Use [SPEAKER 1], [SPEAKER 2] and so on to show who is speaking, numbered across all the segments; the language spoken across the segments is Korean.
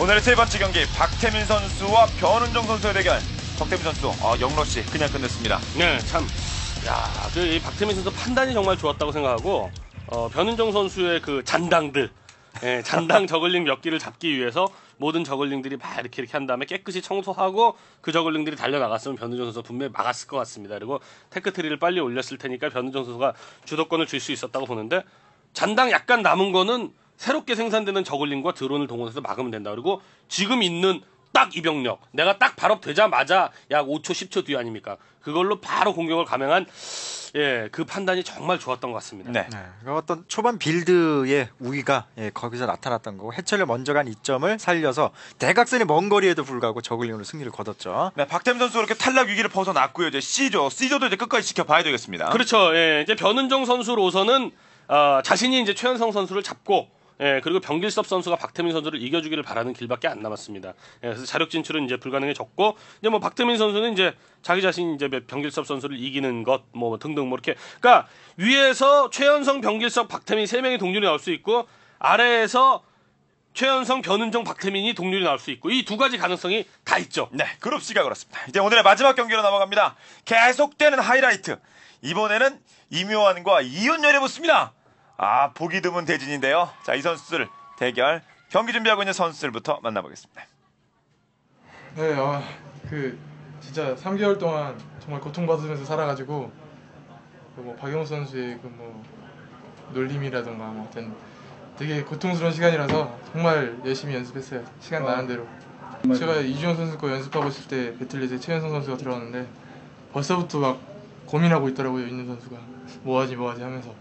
[SPEAKER 1] 오늘의 세 번째 경기 박태민 선수와 변은정 선수의 대결. 박태민 선수 어, 영러시 그냥 끝냈습니다.
[SPEAKER 2] 네, 참. 야, 그이 박태민 선수 판단이 정말 좋았다고 생각하고 어, 변은정 선수의 그 잔당들, 예, 잔당 저글링 몇 기를 잡기 위해서 모든 저글링들이 막 이렇게 이렇게 한 다음에 깨끗이 청소하고 그 저글링들이 달려 나갔으면 변은정 선수 가 분명히 막았을 것 같습니다. 그리고 테크트리를 빨리 올렸을 테니까 변은정 선수가 주도권을 줄 수 있었다고 보는데 잔당 약간 남은 거는 새롭게 생산되는 저글링과 드론을 동원해서 막으면 된다. 그리고 지금 있는 딱 이 병력 내가 딱 발업되자마자 약 5초 10초 뒤 아닙니까? 그걸로 바로 공격을 감행한 예, 그 판단이 정말 좋았던 것 같습니다.
[SPEAKER 1] 네.
[SPEAKER 3] 네, 그 어떤 초반 빌드의 우위가 예, 거기서 나타났던 거고 해철을 먼저 간 이점을 살려서 대각선의 먼 거리에도 불구하고 저글링으로 승리를 거뒀죠.
[SPEAKER 1] 네, 박태민 선수 그렇게 탈락 위기를 벗어났고요. 이제 C조, C조도 이제 끝까지 지켜봐야 되겠습니다.
[SPEAKER 2] 그렇죠. 예, 이제 변은정 선수로서는 어, 자신이 이제 최현성 선수를 잡고 예, 그리고 병길섭 선수가 박태민 선수를 이겨주기를 바라는 길밖에 안 남았습니다. 예, 그래서 자력 진출은 이제 불가능해졌고, 이제 뭐 박태민 선수는 이제 자기 자신이 이제 병길섭 선수를 이기는 것, 뭐 등등 뭐 이렇게. 그러니까 위에서 최현성, 병길섭, 박태민 세 명이 동률이 나올 수 있고, 아래에서 최현성, 변은정, 박태민이 동률이 나올 수 있고, 이 두 가지 가능성이 다 있죠.
[SPEAKER 1] 네, 그룹 C가 그렇습니다. 이제 오늘의 마지막 경기로 넘어갑니다. 계속되는 하이라이트. 이번에는 이묘환과 이윤열이 붙습니다. 아, 보기 드문 대진인데요. 자, 이 선수들 대결. 경기 준비하고 있는 선수들부터 만나보겠습니다.
[SPEAKER 4] 네, 아, 그 진짜 3개월 동안 정말 고통받으면서 살아가지고 그뭐 박영호 선수의 그 뭐 놀림이라던가 뭐 하여튼 되게 고통스러운 시간이라서 정말 열심히 연습했어요. 시간 나는 대로. 제가 이주영 선수 거 연습하고 있을 때 배틀넷에 최현성 선수가 들어왔는데 벌써부터 막 고민하고 있더라고요. 있는 선수가 뭐 하지 뭐 하지 하면서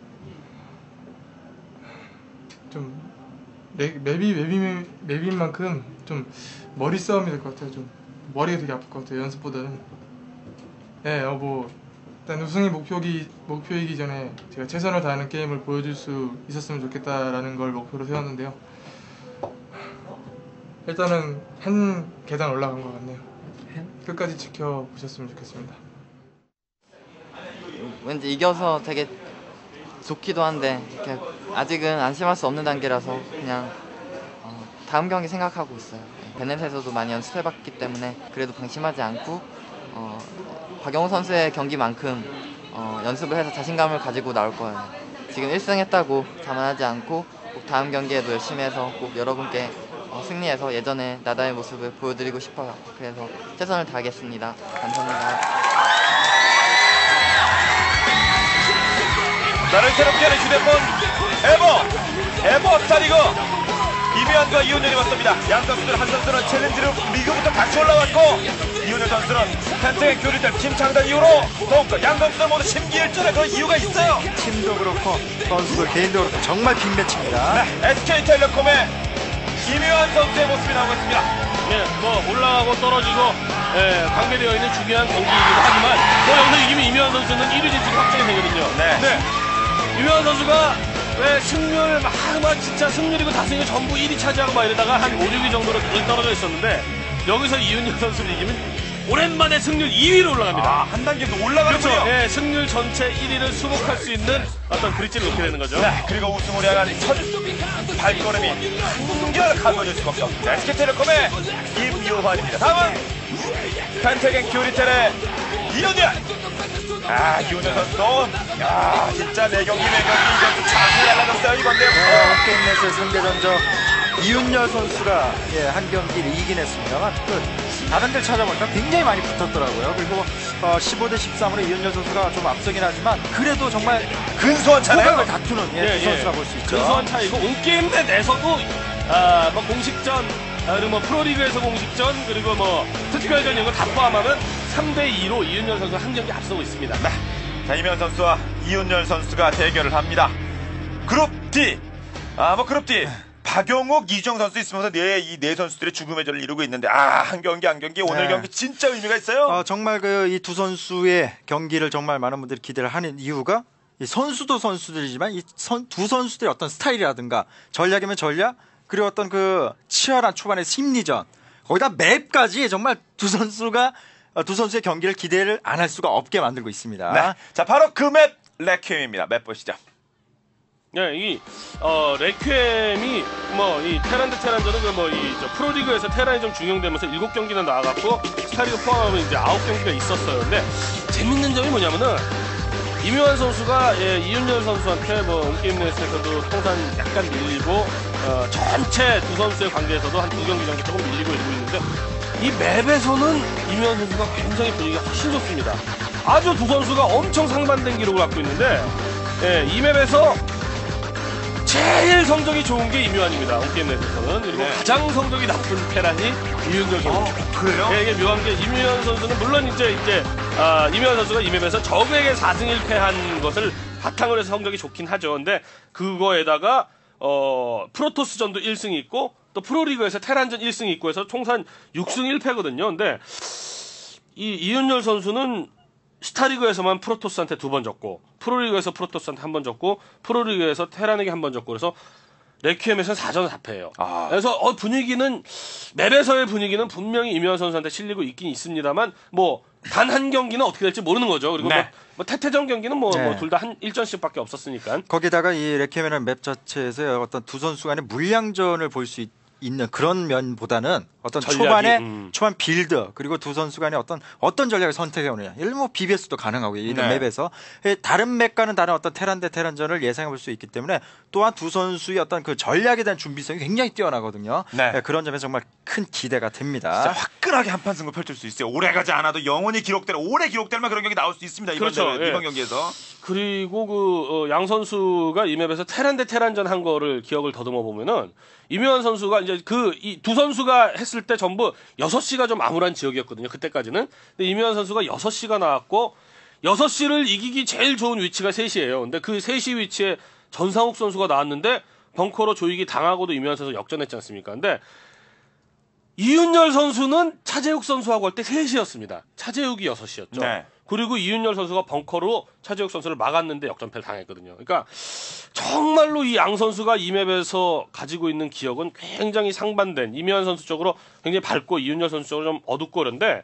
[SPEAKER 4] 좀 맵- 맵이 맵이 맵인 만큼 좀 머리 싸움이 될 것 같아요. 좀 머리가 되게 아플 것 같아요. 연습보다는. 예, 어, 뭐 일단 우승이 목표기 목표이기 전에 제가 최선을 다하는 게임을 보여줄 수 있었으면 좋겠다라는 걸 목표로 세웠는데요. 일단은 한 계단 올라간 것 같네요. 끝까지 지켜보셨으면 좋겠습니다.
[SPEAKER 5] 왠지 이겨서 되게 좋기도 한데 이렇게 아직은 안심할 수 없는 단계라서 그냥 어, 다음 경기 생각하고 있어요. 베넷에서도 많이 연습해봤기 때문에 그래도 방심하지 않고 어, 박영호 선수의 경기만큼 어, 연습을 해서 자신감을 가지고 나올 거예요. 지금 1승 했다고 자만하지 않고 꼭 다음 경기에도 열심히 해서 꼭 여러분께 어, 승리해서 예전의 나다의 모습을 보여드리고 싶어요. 그래서 최선을 다하겠습니다. 감사합니다.
[SPEAKER 1] 나를 새롭게 하는 휴대폰 에버 에버 스타리그 이묘한과 이훈열이 맞섭니다. 양 선수들 한 선수는 챌린지를 리그부터 같이 올라왔고 이훈열 선수는 펜트의 교류된 팀 창단 이후로 더욱더 양 선수들 모두 심기일전의 그런 이유가 있어요.
[SPEAKER 3] 팀도 그렇고 선수들 개인도 그렇고 정말 빅매치입니다.
[SPEAKER 1] 네, SK텔레콤의 이묘한 선수의 모습이 나오고 있습니다.
[SPEAKER 2] 예, 뭐 올라가고 떨어지고 예, 관계되어 있는 중요한 경기이기도 하지만 뭐 여기서 이기면 이명환 선수는 1위 진출 확정이 되거든요.
[SPEAKER 1] 네.
[SPEAKER 2] 이명환 선수가 왜 승률 막, 막 진짜 승률이고 다승이 전부 1위 차지하고 막 이러다가 한 5, 6위 정도로 늘 떨어져 있었는데 여기서 이윤열 선수를 이기면 오랜만에 승률 2위로 올라갑니다.
[SPEAKER 1] 아, 한 단계 더 올라가는군요.
[SPEAKER 2] 그렇죠. 예, 승률 전체 1위를 수복할 수 있는 어떤 브릿지를 놓게 되는 거죠.
[SPEAKER 1] 네, 그리고 우승을 향한 첫 발걸음이 한결 가벼워질 수밖에 없습니다. SK텔레콤의 임요환입니다. 다음은 펜테겐 큐리텔의 이윤열. 아, 이윤열 선수도, 야, 진짜 내 경기, 내 경기, 이 선수 자세히 달라졌어요, 이건데요.
[SPEAKER 3] 어, 게임넷의 상대 전적 이윤열 선수가 예, 한 경기를 이긴 했습니다만 그 다른 데 찾아보니까 굉장히 많이 붙었더라고요. 그리고 어, 15대 13으로 이윤열 선수가 좀 앞서긴 하지만 그래도 정말
[SPEAKER 1] 근소한 차네요.
[SPEAKER 3] 호각을 다투는 예, 두 선수라 볼수 있죠.
[SPEAKER 2] 근소한 차이고 온 게임 내 내에서도 아, 뭐 공식전 아, 그리고 뭐 프로리그에서 공식전 그리고 뭐 특별전 이런 걸다 포함하면 3대 2로 이윤열 선수가 한 경기 앞서고 있습니다.
[SPEAKER 1] 자, 이명 선수와 이윤열 선수가 대결을 합니다. 그룹 D. 아, 뭐 그룹 D. 박용욱, 이정 선수 있으면서 네, 이 네 선수들의 죽음의 절을 이루고 있는데, 아, 한 경기, 한 경기, 오늘
[SPEAKER 3] 네.
[SPEAKER 1] 경기 진짜 의미가 있어요.
[SPEAKER 3] 어, 정말 그 이 두 선수의 경기를 정말 많은 분들이 기대를 하는 이유가 이 선수도 선수들이지만 이두 선수들의 어떤 스타일이라든가 전략이면 전략 그리고 어떤 그 치열한 초반의 심리전 거기다 맵까지 정말 두 선수가 어, 두 선수의 경기를 기대를 안 할 수가 없게 만들고 있습니다.
[SPEAKER 1] 네. 자, 바로 그 맵 레퀴엠입니다. 맵 보시죠.
[SPEAKER 2] 네, 이, 어, 레퀴엠이, 뭐, 이, 테란 대 테란전은 그 뭐, 이, 저, 프로리그에서 테란이 좀 중용되면서 7경기나 나와갖고, 스타리그 포함하면 이제 9경기가 있었어요. 근데, 재밌는 점이 뭐냐면은, 이묘한 선수가, 예, 이윤열 선수한테 뭐, 온게임 내에서도 통산 약간 밀리고, 어, 전체 두 선수의 관계에서도 한 두 경기 정도 조금 밀리고 있는데, 이 맵에서는 이묘한 선수가 굉장히 분위기가 훨씬 좋습니다. 아주 두 선수가 엄청 상반된 기록을 갖고 있는데, 예, 이 맵에서 제일 성적이 좋은 게 이묘한입니다. 온게임넷에서는 그리고
[SPEAKER 1] 네.
[SPEAKER 2] 가장 성적이 나쁜 테란이 이윤열 선수입니다.
[SPEAKER 1] 그래요?
[SPEAKER 2] 예, 이게 묘한 게 이묘한 선수는 물론 이제 이제 아, 이묘한 선수가 이 맵에서 적에게 4승 1패한 것을 바탕으로 해서 성적이 좋긴 하죠. 근데 그거에다가 어, 프로토스전도 1승이 있고 또 프로리그에서 테란전 1승이 있고 해서 총산 6승 1패거든요. 근데 이 이윤열 선수는 스타리그에서만 프로토스한테 두 번 졌고 프로리그에서 프로토스한테 한 번 졌고 프로리그에서 테란에게 한 번 졌고 그래서 레퀴엠에서는 4전 4패예요.
[SPEAKER 1] 아.
[SPEAKER 2] 그래서 어, 분위기는 map에서의 분위기는 분명히 임요환 선수한테 실리고 있긴 있습니다만 뭐 단 한 경기는 어떻게 될지 모르는 거죠. 그리고
[SPEAKER 1] 네.
[SPEAKER 2] 뭐, 뭐 테테전 경기는 뭐
[SPEAKER 3] 네.
[SPEAKER 2] 둘다한 1전씩밖에 없었으니까.
[SPEAKER 3] 거기다가 이 레퀴엠이란 map 자체에서 어떤 두 선수 간의 물량전을 볼 수 있 는 그런 면보다는 어떤
[SPEAKER 2] 전략이,
[SPEAKER 3] 초반에
[SPEAKER 2] 음.
[SPEAKER 3] 초반 build 그리고 두 선수 간의 어떤 어떤 전략을 선택해 오느냐. 예를 들면 뭐 BBS도 가능하고요. 이런
[SPEAKER 1] 네.
[SPEAKER 3] map에서 예, 다른 맵과는 다른 어떤 테란 대 테란전을 예상해 볼 수 있기 때문에 또한 두 선수의 어떤 그 전략에 대한 준비성이 굉장히 뛰어나거든요.
[SPEAKER 1] 네.
[SPEAKER 3] 예, 그런 점에서 정말 큰 기대가 됩니다.
[SPEAKER 1] 진짜 화끈하게 한판 승부 펼칠 수 있어요. 오래 가지 않아도 영원히 기록될 오래 기록될만 그런 경기 나올 수 있습니다. 이번
[SPEAKER 2] 그렇죠,
[SPEAKER 1] 대회,
[SPEAKER 2] 예.
[SPEAKER 1] 이번 경기에서.
[SPEAKER 2] 그리고 그양 선수가 이 맵에서 테란 대 테란전 한 거를 기억을 더듬어 보면은 이묘한 선수가 이제 그이두 선수가 했을 때 전부 6시가 좀 암울한 지역이었거든요. 그때까지는. 근데 이묘한 선수가 6시가 나왔고 6시를 이기기 제일 좋은 위치가 3시예요. 근데 그 3시 위치에 전상욱 선수가 나왔는데 벙커로 조이기 당하고도 이묘한 선수 역전했지 않습니까? 근데 이윤열 선수는 차재욱 선수하고 할 때 3시였습니다. 차재욱이 6시였죠.
[SPEAKER 1] 네.
[SPEAKER 2] 그리고 이윤열 선수가 벙커로 차재욱 선수를 막았는데 역전패를 당했거든요. 그러니까 정말로 이 양 선수가 이 맵에서 가지고 있는 기억은 굉장히 상반된 이묘한 선수 쪽으로 굉장히 밝고 이윤열 선수 쪽으로 좀 어둡고 그런데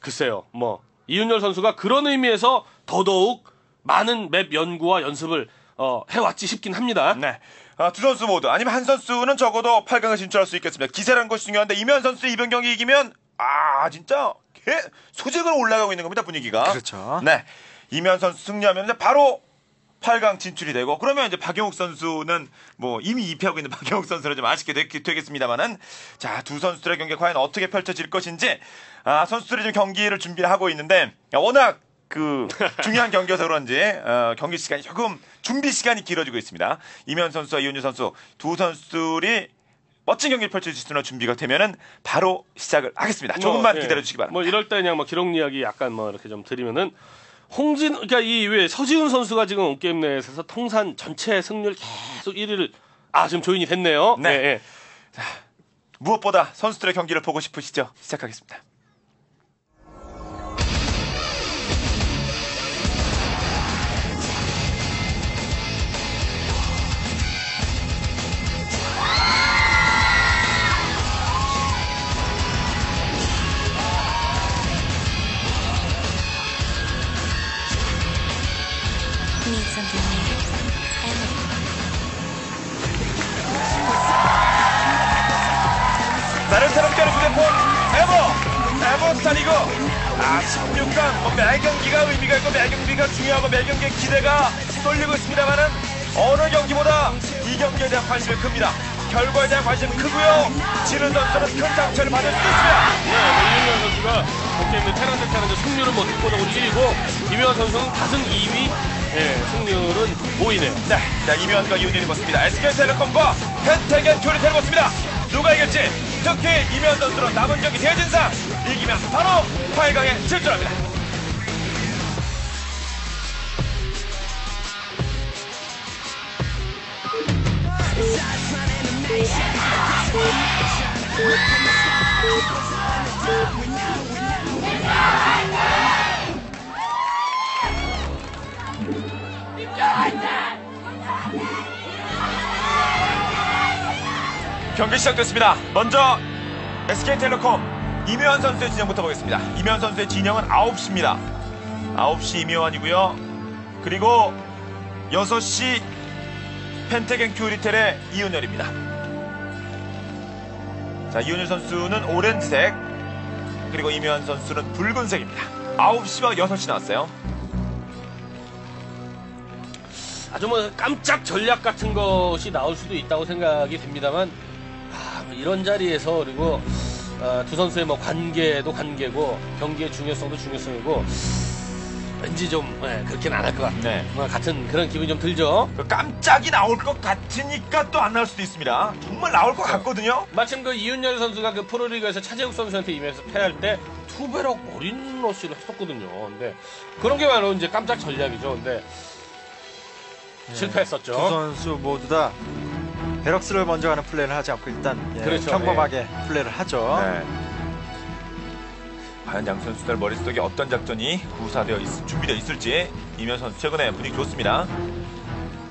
[SPEAKER 2] 글쎄요. 뭐 이윤열 선수가 그런 의미에서 더더욱 많은 맵 연구와 연습을 어, 해왔지 싶긴 합니다.
[SPEAKER 1] 네. 아, 두 선수 모두 아니면 한 선수는 적어도 8강을 진출할 수 있겠습니다. 기세라는 것이 중요한데 이면 선수 이번 경기 이기면 아 진짜 개 소직으로 올라가고 있는 겁니다 분위기가.
[SPEAKER 3] 그렇죠.
[SPEAKER 1] 네. 이면 선수 승리하면 바로 8강 진출이 되고 그러면 이제 박영욱 선수는 뭐 이미 2패하고 있는 박영욱 선수는 좀 아쉽게 되, 되겠습니다만은 자 두 선수들의 경기 과연 어떻게 펼쳐질 것인지 아 선수들이 지금 경기를 준비하고 있는데 워낙 그 중요한 경기여서 그런지 어, 경기 시간이 조금 준비 시간이 길어지고 있습니다. 이면 선수와 이윤주 선수 두 선수들이 멋진 경기를 펼칠 수 있는 준비가 되면은 바로 시작을 하겠습니다. 조금만
[SPEAKER 2] 뭐, 예.
[SPEAKER 1] 기다려 주시기 바랍니다.
[SPEAKER 2] 뭐 이럴 때 그냥 뭐 기록 이야기 약간 뭐 이렇게 좀 드리면은 홍진 그러니까 이 왜 서지훈 선수가 지금 온 게임 내에서 통산 전체 승률 계속 1위를 아 지금 조인이 됐네요.
[SPEAKER 1] 네.
[SPEAKER 2] 예, 예.
[SPEAKER 1] 무엇보다 선수들의 경기를 보고 싶으시죠? 시작하겠습니다. 리그 아 16강 뭐 매경기가 의미가 있고 매경기가 중요하고 매경기의 기대가 쏠리고 있습니다만은 어느 경기보다 이 경기에 대한 관심이 큽니다. 결과에 대한 관심이 크고요. 지는 선수는 큰 상처를 받을 수 있습니다.
[SPEAKER 2] 네, 이윤열 선수가 게임 내 테란드 테란드 승률은 뭐 독보적으로 1위고 이명환 선수는 다승 2위. 예, 승률은 5위네요.
[SPEAKER 1] 네, 자 이면과 이윤현이 붙습니다. SK텔레콤과 펜테겐 교리텔을 붙습니다. 누가 이길지 특히 이면 선수는 남은 경기 대진상 이기면 바로 8강에 진출합니다 경기 시작됐습니다. 먼저 SK텔레콤 이묘한 선수의 진영부터 보겠습니다. 이묘한 선수의 진영은 9시입니다. 9시 이묘한이고요. 그리고 6시 펜테겐 큐리텔의 이윤열입니다. 자, 이윤열 선수는 오렌지색, 그리고 이묘한 선수는 붉은색입니다. 9시와 6시 나왔어요.
[SPEAKER 2] 아주 뭐 깜짝 전략 같은 것이 나올 수도 있다고 생각이 됩니다만 아, 뭐 이런 자리에서 그리고 아, 두 선수의 뭐 관계도 관계고 경기의 중요성도 중요성이고 왠지 좀 예, 그렇게는 안 할 것 같,
[SPEAKER 1] 네.
[SPEAKER 2] 뭐 같은 그런 기분이 좀 들죠.
[SPEAKER 1] 그 깜짝이 나올 것 같으니까 또 안 나올 수도 있습니다. 정말 나올 것 같거든요.
[SPEAKER 2] 마침 그 이윤열 선수가 그 프로리그에서 차재욱 선수한테 임해서 패할 때 투베럭 머린 러시를 했었거든요. 근데 그런 게 바로 이제 깜짝 전략이죠. 근데 실패했었죠.
[SPEAKER 3] 두 선수 모두 다 베럭스를 먼저 하는 플레이를 하지 않고 일단 예,
[SPEAKER 2] 그렇죠.
[SPEAKER 3] 평범하게 플레이를 하죠.
[SPEAKER 1] 네. 과연 양 선수들 머릿속에 어떤 작전이 구사되어 있, 준비되어 있을지 이면 선수 최근에 분위기 좋습니다.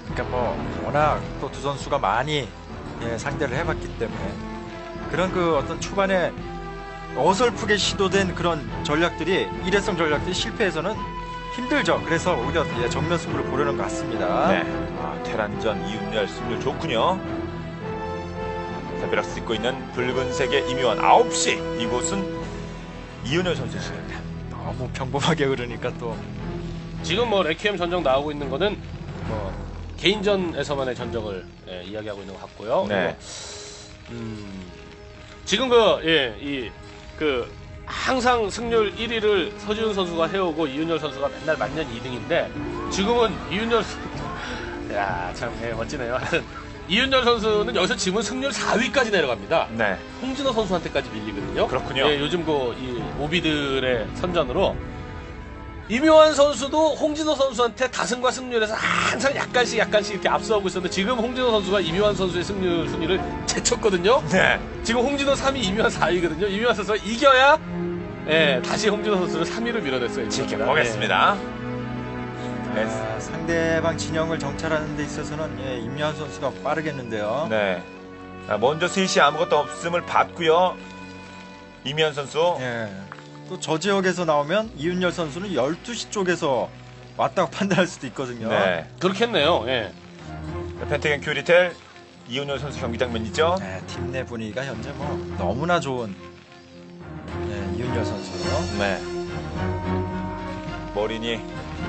[SPEAKER 3] 그러니까 뭐 워낙 또 두 선수가 많이 예, 상대를 해봤기 때문에 그런 그 어떤 초반에 어설프게 시도된 그런 전략들이 일회성 전략들이 실패해서는 힘들죠. 그래서 오히려 예, 정면 승부를 보려는 것 같습니다.
[SPEAKER 1] 네. 아, 테란전 이윤열 승률 좋군요. 자, 베럭스 입고 있는 붉은색의 이묘한 9시 이곳은 이윤열 선수의 시간입니다.
[SPEAKER 3] 너무 평범하게 흐르니까 또
[SPEAKER 2] 지금 뭐 레퀴엠 전적 나오고 있는 거는 뭐 개인전에서만의 전적을 예, 이야기하고 있는 것 같고요.
[SPEAKER 1] 네.
[SPEAKER 2] 음, 지금 그 예, 이 그 항상 승률 1위를 서지훈 선수가 해오고 이윤열 선수가 맨날 만년 2등인데 지금은 이윤열 야 참 예, 멋지네요. 하여튼 이윤열 선수는 여기서 지금은 승률 4위까지 내려갑니다.
[SPEAKER 1] 네.
[SPEAKER 2] 홍진호 선수한테까지 밀리거든요.
[SPEAKER 1] 그렇군요.
[SPEAKER 2] 예, 요즘 그 이 오비들의 선전으로 이묘한 선수도 홍진호 선수한테 다승과 승률에서 항상 약간씩 약간씩 이렇게 앞서고 있었는데 지금 홍진호 선수가 이묘한 선수의 승률 순위를 제쳤거든요.
[SPEAKER 1] 네.
[SPEAKER 2] 지금 홍진호 3위, 이묘한 4위거든요. 이묘한 선수가 이겨야 예, 다시 홍진호 선수를 3위로 밀어냈어요.
[SPEAKER 1] 지켜보겠습니다. 네.
[SPEAKER 3] 아, 상대방 진영을 정찰하는 데 있어서는 예, 임요한 선수가 빠르겠는데요.
[SPEAKER 1] 네. 자, 먼저 스윗이 아무것도 없음을 봤고요. 이미현 선수.
[SPEAKER 3] 예. 또 저 지역에서 나오면 이윤열 선수는 12시 쪽에서 왔다고 판단할 수도 있거든요.
[SPEAKER 1] 네.
[SPEAKER 2] 그렇겠네요. 예.
[SPEAKER 1] 펜테겐 큐리텔 이윤열 선수 경기 장면이죠.
[SPEAKER 3] 네, 팀 내 분위기가 현재 뭐 너무나 좋은 예, 이윤열 선수.
[SPEAKER 1] 네. marine이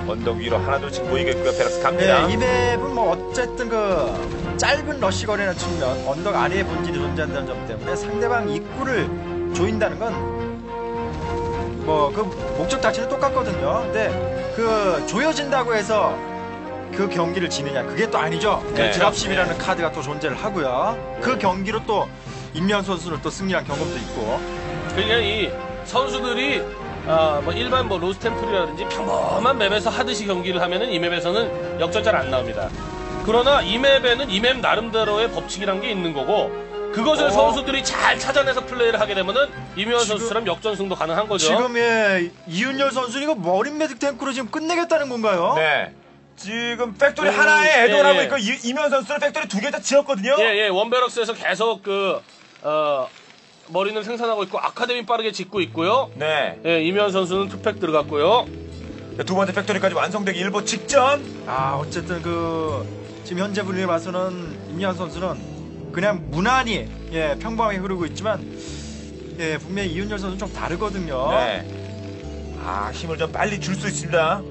[SPEAKER 1] 언덕 위로 하나둘씩 보이겠고요. barracks 갑니다.
[SPEAKER 3] 네, 이 map은 뭐 어쨌든 그 짧은 러시 거리는 측면 언덕 아래에 본진이 존재한다는 점 때문에 상대방 입구를 조인다는 건 뭐 그 목적 자체는 똑같거든요. 근데 그 조여진다고 해서 그 경기를 지느냐 그게 또 아니죠. 그
[SPEAKER 1] 네.
[SPEAKER 3] dropship이라는 카드가 또 존재를 하고요. 그 경기로 또 임요환 선수는 또 승리한 경험도 있고.
[SPEAKER 2] 그러니까 이 선수들이 아, 뭐 일반 뭐 로스트 템플이라든지 평범한 map에서 하듯이 경기를 하면은 이 map에서는 역전 잘 안 나옵니다. 그러나 이 map에는 이 map 나름대로의 법칙이란 게 있는 거고 그것을
[SPEAKER 3] 어.
[SPEAKER 2] 선수들이 잘 찾아내서 플레이를 하게 되면은
[SPEAKER 3] 지금-
[SPEAKER 2] 선수처럼 역전승도 가능한 거죠.
[SPEAKER 3] 지금 예 이윤열 선수 이거 marine medic 탱크로 지금 끝내겠다는 건가요?
[SPEAKER 1] 네. 지금 factory
[SPEAKER 2] 음,
[SPEAKER 1] 하나에 add-on을
[SPEAKER 2] 예,
[SPEAKER 1] 하고
[SPEAKER 2] 예.
[SPEAKER 1] 있고 이- 임요환 선수는 factory 두 개 다 지었거든요.
[SPEAKER 2] 예, 예, one barracks에서 계속 그, 어, marine은 생산하고 있고, 아카데미 빠르게 짓고 있고요.
[SPEAKER 1] 네.
[SPEAKER 2] 예, 임요환 선수는 two fac 들어갔고요.
[SPEAKER 1] 두 번째 factory까지 완성되기 일보 직전.
[SPEAKER 3] 아 어쨌든 그 지금 현재 분위기 봐서는 임요환 선수는 그냥 무난히 예 평범하게 흐르고 있지만 예 분명히 이윤열 선수는 좀 다르거든요.
[SPEAKER 1] 네. 아 힘을 좀 빨리 줄 수 있습니다.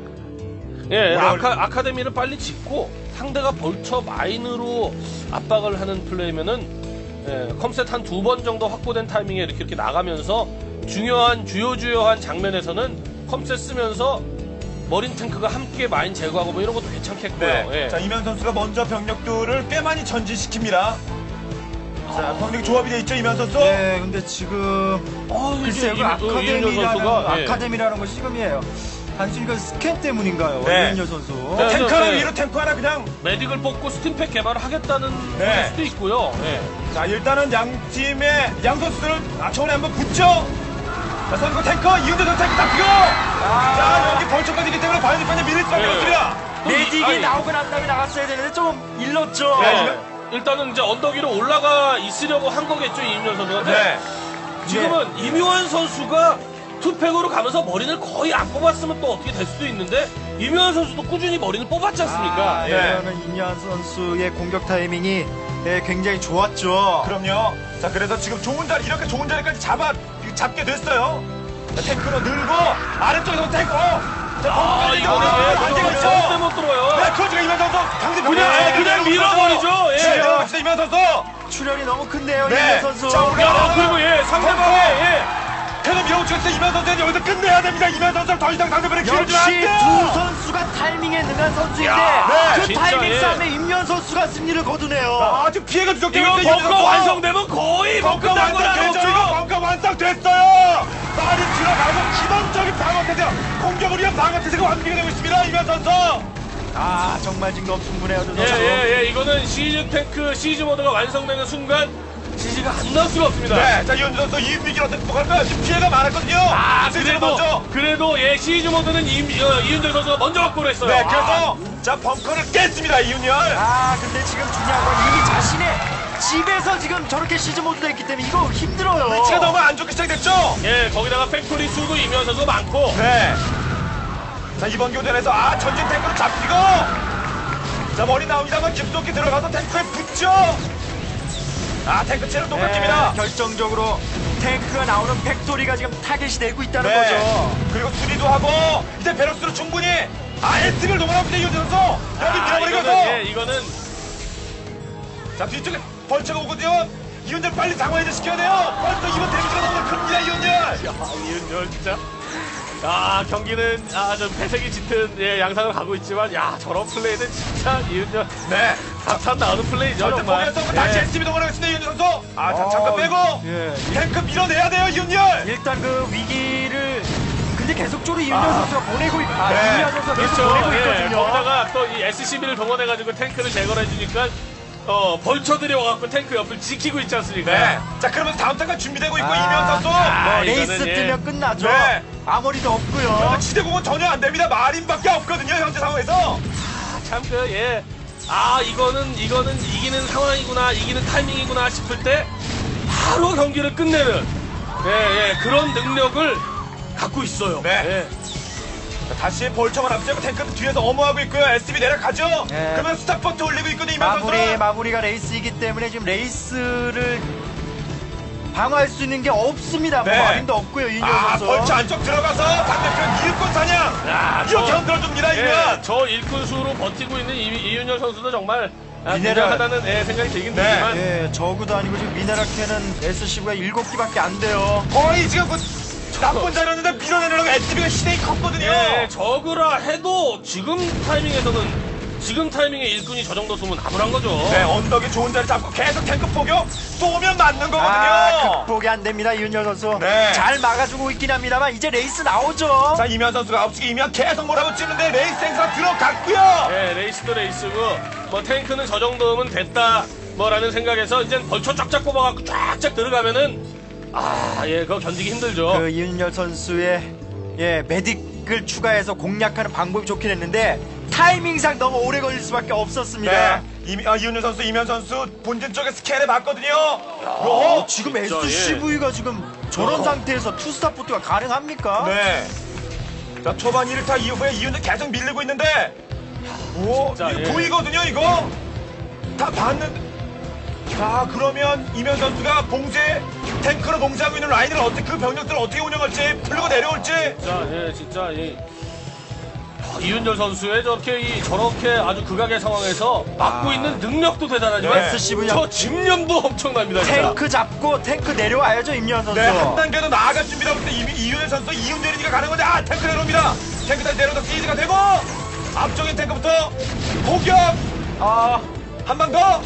[SPEAKER 2] 예, 아카, 아카데미를 빨리 짓고, 상대가 벌처 마인으로 압박을 하는 플레이면은, 예, 컴셋 한 두 번 정도 확보된 타이밍에 이렇게 이렇게 나가면서, 중요한, 주요 주요한 장면에서는 컴셋 쓰면서, 머린 탱크가 함께 마인 제거하고 뭐 이런 것도 괜찮겠고요.
[SPEAKER 1] 네.
[SPEAKER 2] 예.
[SPEAKER 1] 자 이면 선수가 먼저 병력들을 꽤 많이 전진시킵니다. 자 병력이 조합이 돼 있죠 이면 선수.
[SPEAKER 3] 네, 근데 지금
[SPEAKER 2] 어,
[SPEAKER 3] 글쎄요,
[SPEAKER 2] 이제
[SPEAKER 3] 그
[SPEAKER 2] 이- 어, 이윤열
[SPEAKER 3] 아카데미라는
[SPEAKER 2] 선수가, 예.
[SPEAKER 3] 아카데미라는 거 지금이에요. 단순히 그 스캔 때문인가요,
[SPEAKER 1] 네.
[SPEAKER 3] 이윤열 선수?
[SPEAKER 2] 네.
[SPEAKER 1] 탱크
[SPEAKER 2] 네.
[SPEAKER 1] 위로 탱크 하나 그냥.
[SPEAKER 2] 메딕을 뽑고 스팀팩 개발을 하겠다는
[SPEAKER 1] 네.
[SPEAKER 2] 걸 수도 있고요. 예.
[SPEAKER 1] 자 일단은 양 팀의 양 선수들 아처원에 한번 붙죠. 자 선수 탱크 이윤재 선수 탱크 딱 피고. 자 여기 벌초까지기 때문에 바이오니까지 밀릴 수밖에
[SPEAKER 2] 네.
[SPEAKER 1] 없습니다.
[SPEAKER 2] 또 이-
[SPEAKER 3] 메딕이
[SPEAKER 2] 아니,
[SPEAKER 3] 나오고 난 다음에 나갔어야 되는데 좀 일렀죠.
[SPEAKER 2] 네. 일단은 이제 언덕 위로 올라가 있으려고 한 거겠죠 이임현 선수가.
[SPEAKER 1] 네.
[SPEAKER 2] 지금은 이묘한 선수가 투팩으로 가면서 머리를 거의 안 뽑았으면 또 어떻게 될 수도 있는데 이명환 선수도 꾸준히 머리는 뽑았지 않습니까?
[SPEAKER 3] 아,
[SPEAKER 2] 예.
[SPEAKER 3] 이거는 임현 선수의 공격 타이밍이 예, 굉장히 좋았죠.
[SPEAKER 1] 그럼요. 자, 그래서 지금 좋은 자리, 이렇게 좋은 자리까지 잡아, 잡게 됐어요. 자, 탱크로 늘고, 아래쪽에서 탱크, 어! 자,
[SPEAKER 2] 아,
[SPEAKER 1] 거기까지
[SPEAKER 2] 이거는
[SPEAKER 1] 가.
[SPEAKER 2] 예, 그거
[SPEAKER 1] 있죠.
[SPEAKER 2] 절대 못 들어요.
[SPEAKER 1] 네, 지금 이면 선수, 상대
[SPEAKER 2] 그냥, 그냥 밀어버리죠. 예.
[SPEAKER 1] 진짜 이면 선수.
[SPEAKER 3] 출혈이 너무 큰데요,
[SPEAKER 1] 네.
[SPEAKER 3] 임현 선수.
[SPEAKER 1] 자, 우리
[SPEAKER 2] 야, 그리고 예, 상대방의 예.
[SPEAKER 1] 태는 밀어붙이고 있어. 이면 선수는 여기서 끝내야 됩니다. 이면 선 수 더 이상 상대방의 기회를 주면 안
[SPEAKER 3] 역시
[SPEAKER 1] 돼요.
[SPEAKER 3] 두 선수가 타이밍에 능한 선수인데
[SPEAKER 2] 야,
[SPEAKER 3] 그
[SPEAKER 2] 진짜,
[SPEAKER 3] 타이밍
[SPEAKER 2] 예.
[SPEAKER 3] 싸움에 임현 선수가 승리를 거두네요.
[SPEAKER 1] 아, 지금 피해가 누적되고
[SPEAKER 2] 이거
[SPEAKER 1] 있어요.
[SPEAKER 2] 벙커 완성되면 거의 뭐
[SPEAKER 1] 벙커
[SPEAKER 2] 끝난
[SPEAKER 1] 완성됐죠. 이거 벙커 완성됐어요. 빨리 들어가고 기본적인 방어 태세, 공격을 위한 방어 태세가 완성이 되고 있습니다. 이면 선 수.
[SPEAKER 3] 아 정말 지금 충분해요, 두
[SPEAKER 2] 예,
[SPEAKER 3] 선수.
[SPEAKER 2] 예, 예. 이거는 siege 탱크, siege mode가 완성되는 순간 GG가 안 나올 수가 없습니다.
[SPEAKER 1] 네, 자 이현주 선수 이 위기를 어떻게 극복할까요? 지금 피해가 많았거든요.
[SPEAKER 2] 아,
[SPEAKER 1] 실제로
[SPEAKER 2] 그래도,
[SPEAKER 1] 먼저.
[SPEAKER 2] 그래도, 예, siege mode는 이, 어, 이윤열 선수가 먼저 확보를 했어요.
[SPEAKER 1] 네,
[SPEAKER 2] 아,
[SPEAKER 1] 그래서 자 벙커를 깼습니다 이윤열.
[SPEAKER 3] 아 근데 지금 중요한 건 이미 자신의 집에서 지금 저렇게 siege mode가 있기 때문에 이거 힘들어요.
[SPEAKER 1] 위치가 너무 안 좋게 시작됐죠.
[SPEAKER 2] 예, 거기다가 factory 수도 임요환 선수가 많고.
[SPEAKER 1] 네. 자 이번 교전에서 아 전진 탱크로 잡히고 자 marine 나옵니다만 깊숙이 들어가서 탱크에 붙죠. 아 탱크 체력 또
[SPEAKER 3] 네,
[SPEAKER 1] 바뀝니다.
[SPEAKER 3] 결정적으로 탱크가 나오는 factory가 지금 타겟이 되고 있다는
[SPEAKER 1] 네.
[SPEAKER 3] 거죠.
[SPEAKER 1] 그리고 수리도 하고 이제 barracks로 충분히 아 SCV를 동원합니다 이윤열 선수 여기
[SPEAKER 2] 아,
[SPEAKER 1] 밀어버리고
[SPEAKER 2] 이거는, 예, 이거는
[SPEAKER 1] 자 뒤쪽에 Vulture가 오거든요. 이윤열 빨리 상황이제 시켜야 돼요. 벌써 이번 damage가 너무 큽니다 이윤열.
[SPEAKER 2] 야, 이윤열 진짜. 아, 경기는 아, 좀 배색이 짙은 예, 양상을 가고 있지만, 야, 저런 플레이는 진짜 이윤열
[SPEAKER 1] 네.
[SPEAKER 2] 감탄 나오는 플레이죠,
[SPEAKER 1] 절대
[SPEAKER 2] 정말.
[SPEAKER 1] 포기했던 거 다시
[SPEAKER 2] 예.
[SPEAKER 1] SB 동원하겠습니다 이윤열 선수. 아 자,
[SPEAKER 3] 어,
[SPEAKER 1] 잠깐 빼고
[SPEAKER 3] 예.
[SPEAKER 1] 탱크 밀어내야 돼요 이윤열.
[SPEAKER 3] 일단 그 위기를 근데 계속적으로 이윤현
[SPEAKER 1] 아.
[SPEAKER 3] 선수가 보내고 있, 아,
[SPEAKER 1] 네.
[SPEAKER 3] 이윤현 선수가 계속
[SPEAKER 2] 그렇죠.
[SPEAKER 3] 보내고
[SPEAKER 2] 예,
[SPEAKER 3] 있거든요.
[SPEAKER 2] 거기다가 또 이 SCB를 동원해가지고 탱크를 제거해 주니까 어, 벌처들이 와갖고 탱크 옆을 지키고 있지 않습니까?
[SPEAKER 1] 네. 자 그러면 다음 타가 준비되고 있고
[SPEAKER 3] 아,
[SPEAKER 1] 임요환 선수.
[SPEAKER 2] 아,
[SPEAKER 3] 뭐 Wraith
[SPEAKER 2] 이거는, 예.
[SPEAKER 3] 뜨면 끝나죠.
[SPEAKER 1] 네.
[SPEAKER 3] armory도 없고요.
[SPEAKER 1] 지대공은 전혀 안 됩니다. marine밖에 없거든요 현재 상황에서.
[SPEAKER 2] 참 그 예. 아 이거는 이거는 이기는 상황이구나 이기는 타이밍이구나 싶을 때 바로 경기를 끝내는 예, 예, 그런 능력을 갖고 있어요.
[SPEAKER 1] 네.
[SPEAKER 2] 예.
[SPEAKER 1] 자, 다시 Vulture만 앞세고 탱크도 뒤에서 엄호하고 있고요. SCV 내려가죠.
[SPEAKER 3] 네.
[SPEAKER 1] 그러면 starport 올리고 있거든요
[SPEAKER 3] 마무리
[SPEAKER 1] 선수.
[SPEAKER 3] 마무리가 Wraith이기 때문에 지금 Wraith를 방어할 수 있는 게 없습니다.
[SPEAKER 1] 네.
[SPEAKER 3] 뭐 마린도 없고요, 이윤현
[SPEAKER 1] 아
[SPEAKER 3] 선수.
[SPEAKER 1] 벌처 안쪽 들어가서 반대편 일꾼 사냥.
[SPEAKER 2] 야,
[SPEAKER 1] 이렇게
[SPEAKER 2] 저-
[SPEAKER 1] 흔들어줍니다
[SPEAKER 2] 예,
[SPEAKER 1] 이면.
[SPEAKER 2] 저 일꾼수로 버티고 있는 이, 이윤열 선수도 정말 아,
[SPEAKER 3] 미네랄.
[SPEAKER 2] 굉장하다는 예, 생각이 들긴
[SPEAKER 1] 네.
[SPEAKER 2] 들지만
[SPEAKER 3] 예, 저구도 아니고 지금 미네라케는 SCV가 7기밖에 안 돼요.
[SPEAKER 1] 거의 지금 그 나쁜 자리였는데 밀어내려고 SB가 시대이 컸거든요.
[SPEAKER 2] 예, 적으라 해도 지금 타이밍에서는 지금 타이밍에 일꾼이 저 정도 쏘면 아무란 거죠.
[SPEAKER 1] 네, 언덕에 좋은 자리 잡고 계속 탱크 포격 쏘면 맞는 거거든요.
[SPEAKER 3] 아, 극복이 안 됩니다, 이윤열 선수.
[SPEAKER 1] 네.
[SPEAKER 3] 잘 막아주고 있긴 합니다만 이제 Wraith 나오죠.
[SPEAKER 1] 자, 임요환 선수가 아웃치기 임요환 계속 몰아붙이는데 Wraith 생산 들어갔고요.
[SPEAKER 2] 예, Wraith도 Wraith고 뭐 탱크는 저 정도면 됐다 뭐라는 생각에서 이제 Vulture 쫙쫙 뽑아갖고 쫙쫙 들어가면은 아, 예, 그거 견디기 힘들죠.
[SPEAKER 3] 그 이윤열 선수의 예, medic을 추가해서 공략하는 방법이 좋긴 했는데 타이밍상 너무 오래 걸릴 수밖에 없었습니다.
[SPEAKER 1] 네. 이, 아, 이윤우 선수, 이면 선수 본진 쪽에 스캔해 봤거든요.
[SPEAKER 3] 어,
[SPEAKER 1] 어,
[SPEAKER 3] 지금
[SPEAKER 2] 진짜,
[SPEAKER 3] SCV가 지금 저런
[SPEAKER 2] 어.
[SPEAKER 3] 상태에서 투스타포트가 가능합니까?
[SPEAKER 1] 네. 자, 초반 1타 이후에 이윤우 계속 밀리고 있는데, 오,
[SPEAKER 2] 진짜,
[SPEAKER 1] 이거
[SPEAKER 2] 예.
[SPEAKER 1] 보이거든요, 이거. 다 봤는데. 자, 그러면 이면 선수가 봉쇄, 탱크로 봉쇄하고 있는 라인을 어떻게, 그 병력들을 어떻게 운영할지, 풀고 내려올지.
[SPEAKER 2] 진짜, 예, 진짜, 이 아, 이윤열 선수의 저렇게 이 저렇게 아주 극악의 상황에서 막고 있는 능력도 대단하지만
[SPEAKER 1] 네.
[SPEAKER 3] SCV
[SPEAKER 2] 저 집념도 엄청납니다. 진짜.
[SPEAKER 3] 탱크 잡고 탱크 내려와야죠 임현 선수.
[SPEAKER 1] 네, 한 단계 더 나아갈 준비라고 했을 때 이미 이윤혜 선수 이윤재리니까 가는 건데 아 탱크 내려옵니다. 탱크 다시 내려서 시즈가 되고 앞쪽인 탱크부터 공격
[SPEAKER 3] 아,
[SPEAKER 1] 한 방 더.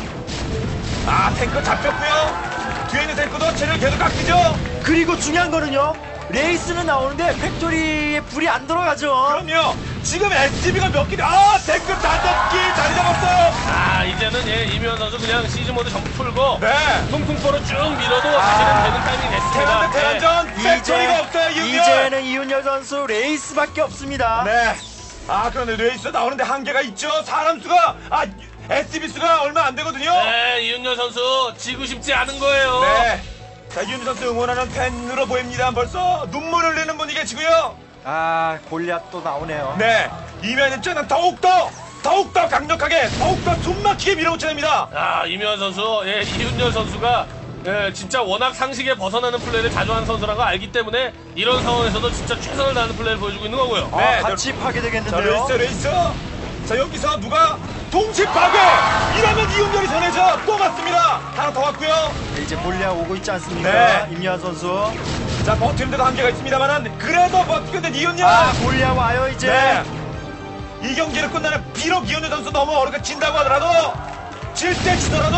[SPEAKER 1] 아 탱크 잡혔고요. 뒤에 있는 탱크도 체력 계속 깎이죠.
[SPEAKER 3] 그리고 중요한 거는요. Wraith는 나오는데 factory에 불이 안 들어가죠.
[SPEAKER 1] 그럼요. 지금 SCV가 몇 개? 아 탱크 다섯 개 자리 잡았어요.
[SPEAKER 2] 아, 이제는 예, 임요환 선수 그냥 siege mode 전부 풀고
[SPEAKER 1] 네.
[SPEAKER 2] 퉁퉁포로 쭉 밀어도 사실은 되는 타이밍이 됐습니다.
[SPEAKER 1] Terran 대 Terran전 factory가 없어요 이윤열.
[SPEAKER 3] 이제는 이윤열 선수 Wraith밖에 없습니다.
[SPEAKER 1] 네. 아 그런데 Wraith 나오는데 한계가 있죠. 사람 수가 아 SCV 수가 얼마 안 되거든요.
[SPEAKER 2] 네, 이윤열 선수 지고 싶지 않은 거예요.
[SPEAKER 1] 네. 자, 이윤열 선수 응원하는 팬으로 보입니다. 벌써 눈물 흘리는 분이 계시고요.
[SPEAKER 3] 아 골리앗 또 나오네요.
[SPEAKER 1] 네. 임요환 입장은 더욱더 더욱더 강력하게 더욱더 숨막히게 밀어붙여냅니다.
[SPEAKER 2] 아, 임요환 선수, 예, 이윤열 선수가 예, 진짜 워낙 상식에 벗어나는 플레이를 자주 하는 선수라는 걸 알기 때문에 이런 상황에서도 진짜 최선을 다하는 플레이를 보여주고 있는 거고요.
[SPEAKER 3] 아,
[SPEAKER 1] 네,
[SPEAKER 3] 같이
[SPEAKER 1] 자
[SPEAKER 3] 파괴되겠는데요.
[SPEAKER 1] Wraith Wraith. 자 여기서 누가 동시 파괴 이러면 이윤열이 전해져 또 갔습니다. 하나 더 왔고요.
[SPEAKER 3] 네, 이제 몰리아 오고 있지 않습니까?
[SPEAKER 1] 네.
[SPEAKER 3] 임요한 선수.
[SPEAKER 1] 자 버티는 데도 한계가 있습니다만은 그래도 버티고 있는 이윤열.
[SPEAKER 3] 아, 몰리아 와요 이제.
[SPEAKER 1] 네. 이 경기를 끝나는 비록 이현우 선수 너무 어렵게 진다고 하더라도 질 때 지더라도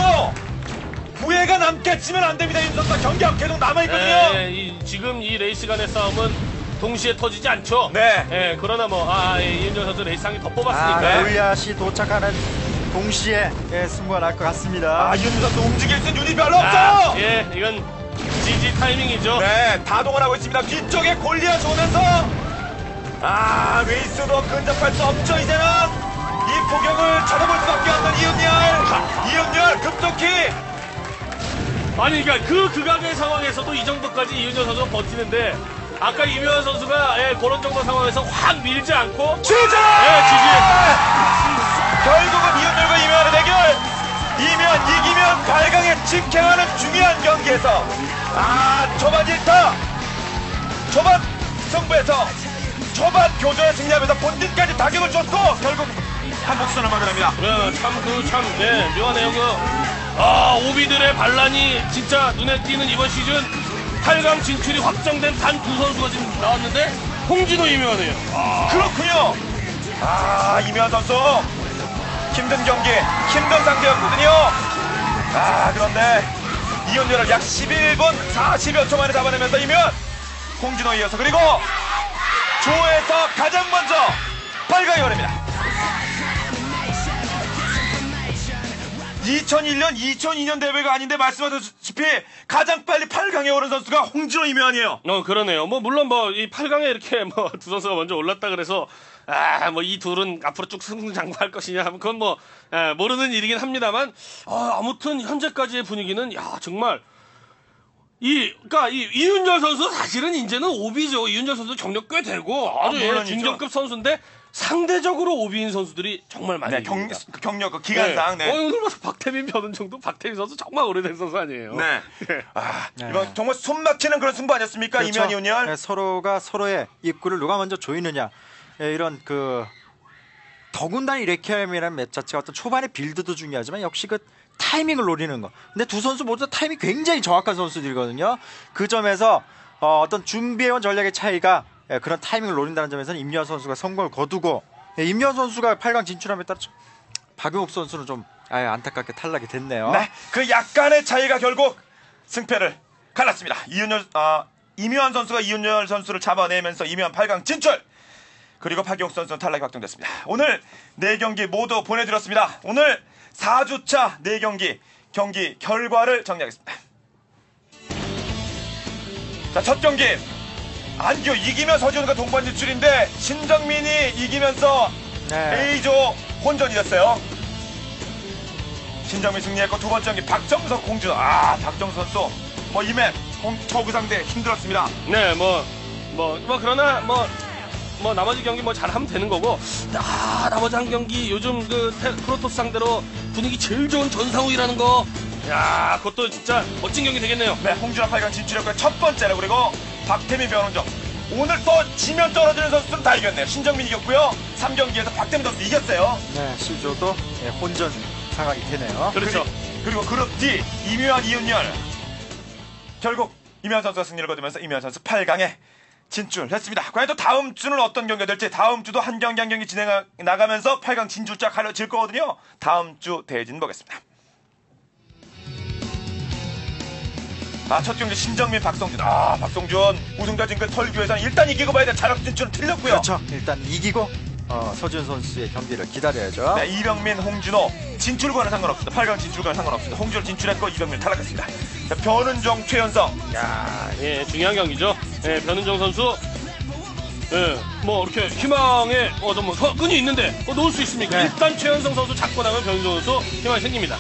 [SPEAKER 1] 후회가 남겠지만 안 됩니다. 이윤 선수 경기가 계속 남아 있거든요.
[SPEAKER 2] 예, 이- 지금 이 레이스 간의 싸움은 동시에 터지지 않죠.
[SPEAKER 1] 네.
[SPEAKER 2] 예, 그러나 뭐, 아, 예, 이윤열 선수 레이스상이 더
[SPEAKER 3] 아,
[SPEAKER 2] 뽑았으니까.
[SPEAKER 3] 골리앗이 도착하는 동시에 예, 승부가 날 것 같습니다.
[SPEAKER 1] 아 이현우 선수 움직일 수 있는 유닛 별로
[SPEAKER 2] 아,
[SPEAKER 1] 없어요.
[SPEAKER 2] 예, 이건 GG 타이밍이죠.
[SPEAKER 1] 네, 다동을 하고 있습니다. 뒤쪽에 골리앗 오면서 아 레이스도 근접할 수 없죠. 이제는 이 포격을 쳐다볼 수밖에 없는 이윤열. 이윤열 급속히
[SPEAKER 2] 아니, 그러니까 그 극악의 상황에서도 이 정도까지 이윤열 선수가 버티는데, 아까 이명환 선수가 예, 그런 정도 상황에서 확 밀지 않고,
[SPEAKER 1] 취재.
[SPEAKER 2] 예,
[SPEAKER 1] 결국은 이윤열과 이면의 대결. 이면 이기면 8강에 직행하는 중요한 경기에서 아 초반 1타 초반 승부에서 초반 교전을 승리하면서 본진까지 타격을 줬고 결국 한 목숨을 막아냅니다.
[SPEAKER 2] 예, 참, 그, 참, 예, 묘하네요. 그, 아, 오비들의 반란이 진짜 눈에 띄는 이번 시즌 8강 진출이 확정된 단 두 선수가 지금 나왔는데, 홍진호 이명환이에요.
[SPEAKER 1] 그렇군요. 아 이면 선수 힘든 경기 힘든 상대였거든요. 아 그런데 이윤열을 약 11분 40여 초 만에 잡아내면서 이면 홍진호 이어서 그리고 조에서 가장 먼저 8강에 오릅니다. 2001년, 2002년 대회가 아닌데 말씀하셨다시피 가장 빨리 8강에 오른 선수가 홍진호 이면이에요.
[SPEAKER 2] 어, 그러네요. 뭐, 물론 뭐, 이 8강에 이렇게 뭐, 두 선수가 먼저 올랐다 그래서, 아, 뭐, 이 둘은 앞으로 쭉 승승장구할 것이냐, 하면 그건 뭐, 에, 모르는 일이긴 합니다만, 아, 아무튼, 현재까지의 분위기는, 야, 정말, 이, 그니까, 이, 이윤열 선수 사실은 이제는 오비죠. 이윤열 선수 경력 꽤 되고, 아주
[SPEAKER 1] 아,
[SPEAKER 2] 예. 중견급 선수인데, 상대적으로 오비인 선수들이 정말 많이
[SPEAKER 1] 네, 경. 경력, 그 기간상, 네.
[SPEAKER 2] 어, 오늘 봐서 박태민 변은정도 박태민 선수 정말 오래된 선수 아니에요.
[SPEAKER 1] 네.
[SPEAKER 2] 예.
[SPEAKER 1] 아,
[SPEAKER 3] 네.
[SPEAKER 1] 이건 정말 숨 막히는 그런 승부 아니었습니까?
[SPEAKER 3] 그렇죠.
[SPEAKER 1] 이면 이윤열.
[SPEAKER 3] 예, 서로가 서로의 입구를 누가 먼저 조이느냐 예, 이런 그 더군다나 이레키엠이라는 맵 자체가 어떤 초반의 빌드도 중요하지만 역시 그 타이밍을 노리는 거. 근데 두 선수 모두 다 타이밍 굉장히 정확한 선수들이거든요. 그 점에서 어, 어떤 준비해온 전략의 차이가 예, 그런 타이밍을 노린다는 점에서는 임현 선수가 성공을 거두고 예, 임현 선수가 8강 진출함에 따라 좀 박용욱 선수는 좀 아예 안타깝게 탈락이 됐네요.
[SPEAKER 1] 네. 그 약간의 차이가 결국 승패를 갈랐습니다. 이윤열, 아, 이묘한 선수가 이윤열 선수를 잡아내면서 이묘한 8강 진출! 그리고 박용 선수는 탈락이 확정됐습니다. 오늘 4경기 모두 보내드렸습니다. 오늘 4주차 4경기 경기 결과를 정리하겠습니다. 자, 첫 경기. 안교 이기면 서지훈과 동반 진출인데 신정민이 이기면서
[SPEAKER 3] 네.
[SPEAKER 1] A조 혼전이었어요. 신정민 승리했고 두 번째 경기 박정석 공주 아 박정석 선수 뭐 이맨 저그 상대 힘들었습니다.
[SPEAKER 2] 네, 뭐, 뭐, 뭐, 그러나, 뭐, 뭐, 나머지 경기 뭐 잘하면 되는 거고, 아, 나머지 한 경기 요즘 그 테- 프로토스 상대로 분위기 제일 좋은 전상욱이라는 거, 야 그것도 진짜 멋진 경기 되겠네요.
[SPEAKER 1] 네 홍준호 8강 진출했고 첫 번째로 그리고 박태민 변원정 오늘 또 지면 떨어지는 선수는 다 이겼네요. 신정민 이겼고요. 3경기에서 박태민 선수 이겼어요.
[SPEAKER 3] 네, C조도 예, 혼전 상황이 되네요.
[SPEAKER 2] 그렇죠.
[SPEAKER 1] 그리고 그룹 D 이묘한 이윤열 결국 이묘한 선수가 승리를 거두면서 이묘한 선수 8강에 진출했습니다. 과연 또 다음 주는 어떤 경기가 될지 다음 주도 한 경기 한 경기 진행 나가면서 8강 진출자 가려질 거거든요. 다음 주 대진 보겠습니다. 아, 첫 경기 신정민, 박성준. 아, 박성준 우승자 진급 설교에서는 일단 이기고 봐야 돼. 자력 진출은 틀렸고요.
[SPEAKER 3] 그렇죠. 일단 이기고 어, 서준 선수의 경기를 기다려야죠.
[SPEAKER 1] 네, 이병민, 홍준호 진출과는 상관없습니다. 8강 진출과는 상관없습니다. 홍준호 진출했고 이병민 탈락했습니다. 자, 변은정, 최현성.
[SPEAKER 2] 야, 예, 중요한 경기죠. 예, 변은정 선수. 예, 뭐 이렇게 희망에 어좀 뭐 끈이 있는데 어, 놓을 수 있습니까?
[SPEAKER 3] 네.
[SPEAKER 2] 일단 최현성 선수 잡고 나면 변은정 선수 희망이 생깁니다.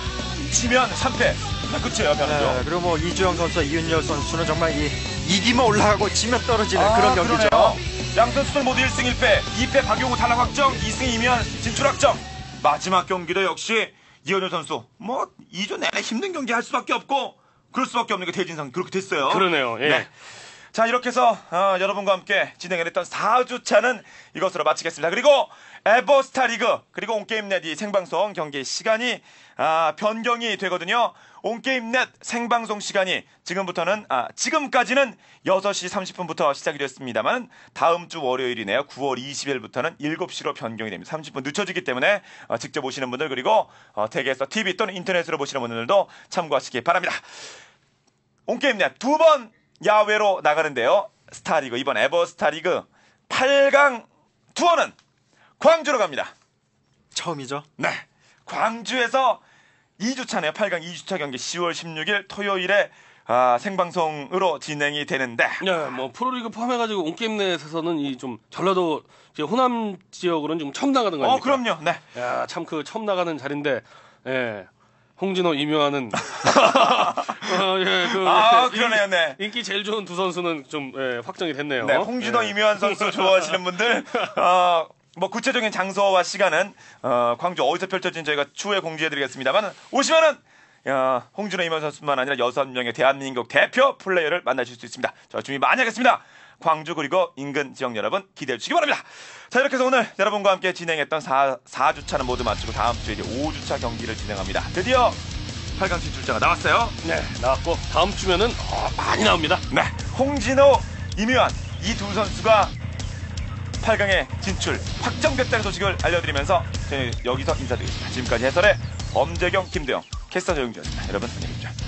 [SPEAKER 1] 지면 3패. 자, 끝이에요, 변은정.
[SPEAKER 3] 네, 그리고 뭐 이주영 선수, 이윤열 선수는 정말 이 이기면 올라가고 지면 떨어지는
[SPEAKER 1] 아,
[SPEAKER 3] 그런 경기죠.
[SPEAKER 1] 그러네요. 양 선수들 모두 1승 1패, 2패 박용우 탈락 확정, 2승 이면 진출 확정. 마지막 경기도 역시 이현우 선수 뭐 2주 내내 힘든 경기 할 수밖에 없고 그럴 수밖에 없는 게 대진상 그렇게 됐어요.
[SPEAKER 2] 그러네요. 예.
[SPEAKER 1] 네. 자 이렇게 해서 어, 여러분과 함께 진행을 했던 4주차는 이것으로 마치겠습니다. 그리고 에버스타 리그 그리고 온게임넷 이 생방송 경기 시간이 아, 변경이 되거든요. 온게임넷 생방송 시간이 지금부터는 아, 지금까지는 6시 30분부터 시작이 됐습니다만 다음 주 월요일이네요. 9월 20일부터는 7시로 변경이 됩니다. 30분 늦춰지기 때문에 어, 직접 보시는 분들 그리고 어, 댁에서 TV 또는 인터넷으로 보시는 분들도 참고하시기 바랍니다. 온게임넷 두 번 야외로 나가는데요. 스타리그 이번 에버스타리그 8강 투어는 광주로 갑니다.
[SPEAKER 3] 처음이죠.
[SPEAKER 1] 네. 광주에서 2주차네요. 8강 2주차 경기 10월 16일 토요일에 아, 생방송으로 진행이 되는데
[SPEAKER 2] 네, 뭐 프로리그 포함해가지고 온게임넷에서는 이 좀 전라도 이제 호남 지역으로는 좀 처음 나가는 거
[SPEAKER 1] 어? 그럼요. 네.
[SPEAKER 2] 야, 참 그 처음 나가는 자리인데, 예. 홍진호, 이묘하는. 어, 예, 그,
[SPEAKER 1] 아, 그러네요. 네.
[SPEAKER 2] 인기 제일 좋은 두 선수는 좀, 예, 확정이 됐네요.
[SPEAKER 1] 네, 홍진호,
[SPEAKER 2] 예.
[SPEAKER 1] 이묘한 선수 좋아하시는 분들, 어, 뭐 구체적인 장소와 시간은 어, 광주 어디서 펼쳐진 저희가 추후에 공지해드리겠습니다만 오시면은 어, 홍진호, 이묘한 선수뿐만 아니라 여섯 명의 대한민국 대표 플레이어를 만나실 수 있습니다. 저 준비 많이 하겠습니다. 광주 그리고 인근 지역 여러분 기대해 주시기 바랍니다. 자 이렇게 해서 오늘 여러분과 함께 진행했던 4, 4주차는 모두 마치고 다음 주에 이제 5주차 경기를 진행합니다. 드디어 8강 진출자가 나왔어요.
[SPEAKER 2] 네, 나왔고, 다음 주면은, 어, 많이 나옵니다.
[SPEAKER 1] 네, 홍진호, 이묘한 이 두 선수가 8강에 진출 확정됐다는 소식을 알려드리면서 저희 여기서 인사드리겠습니다. 지금까지 해설의 엄재경, 김대영, 캐스터 조용주였습니다. 여러분 안녕히 계십시오.